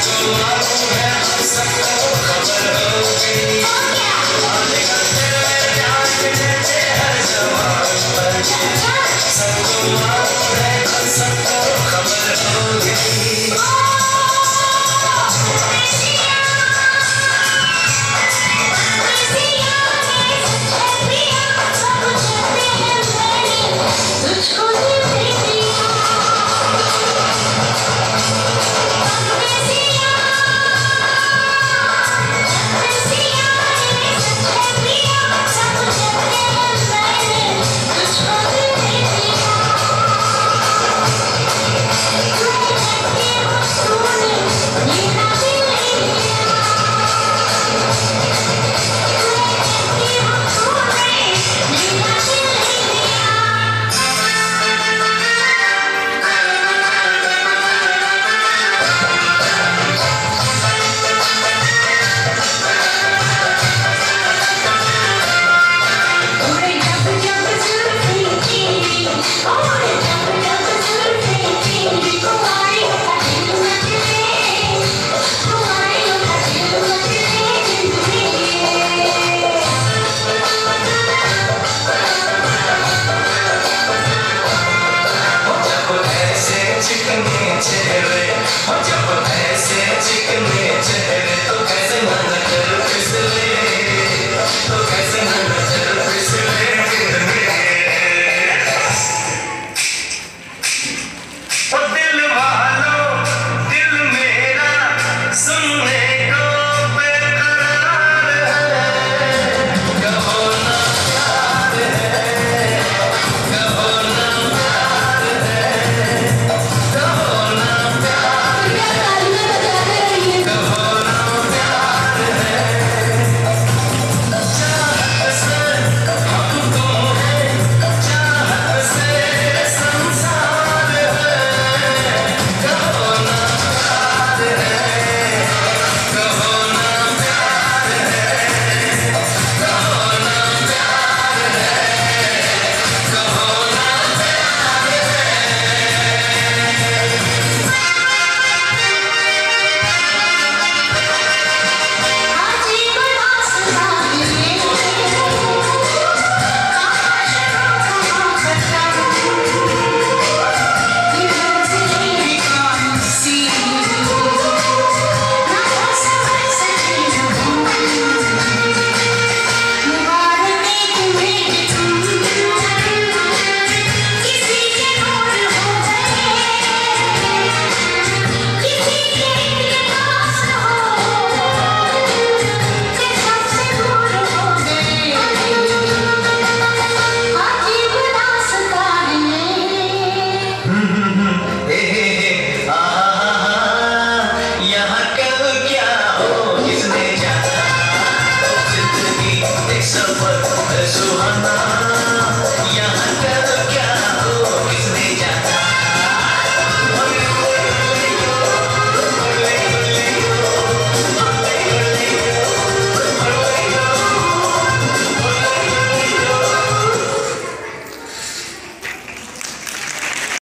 to love and